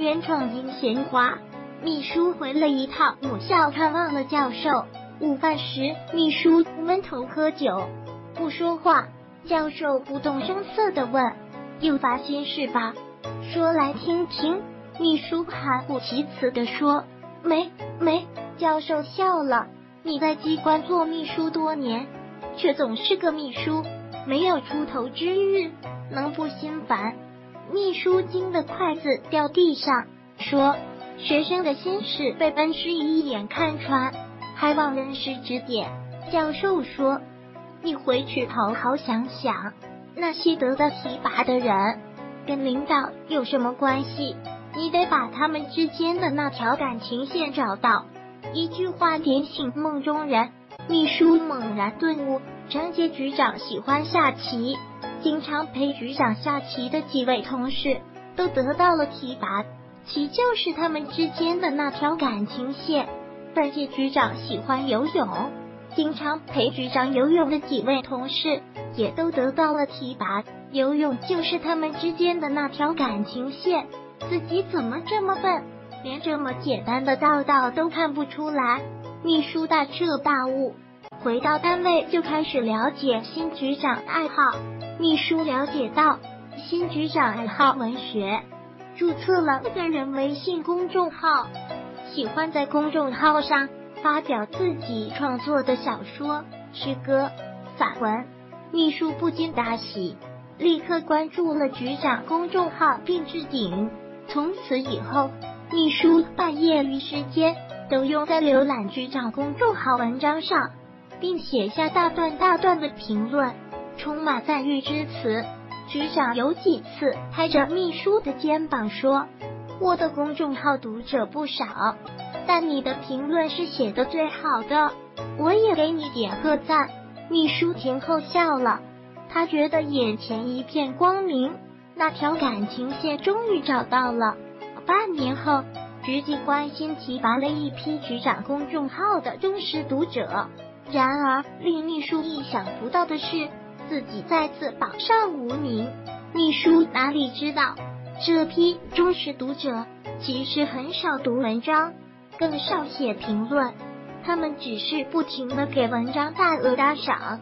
原创音闲话。秘书回了一趟母校看望了教授。午饭时，秘书闷头喝酒，不说话。教授不动声色的问：“又发心事吧？说来听听。”秘书含糊其辞的说：“没没。”教授笑了：“你在机关做秘书多年，却总是个秘书，没有出头之日，能不心烦？”秘书惊得筷子掉地上，说：“学生的心事被恩师一眼看穿，还望恩师指点。”教授说：“你回去好好想想，那些得到提拔的人，跟领导有什么关系？你得把他们之间的那条感情线找到。”一句话点醒梦中人，秘书猛然顿悟：张杰局长喜欢下棋。经常陪局长下棋的几位同事都得到了提拔，棋就是他们之间的那条感情线。本届局长喜欢游泳，经常陪局长游泳的几位同事也都得到了提拔，游泳就是他们之间的那条感情线。自己怎么这么笨，连这么简单的道道都看不出来？秘书大彻大悟，回到单位就开始了解新局长爱好。秘书了解到，新局长爱好文学，注册了个人微信公众号，喜欢在公众号上发表自己创作的小说、诗歌、散文。秘书不禁大喜，立刻关注了局长公众号并置顶。从此以后，秘书把业余时间都用在浏览局长公众号文章上，并写下大段大段的评论。充满赞誉之词，局长有几次拍着秘书的肩膀说：“我的公众号读者不少，但你的评论是写的最好的，我也给你点个赞。”秘书听后笑了，他觉得眼前一片光明，那条感情线终于找到了。半年后，局级关心提拔了一批局长公众号的忠实读者。然而，令秘书意想不到的是。自己再次榜上无名，秘书哪里知道，这批忠实读者其实很少读文章，更少写评论，他们只是不停的给文章大额打赏。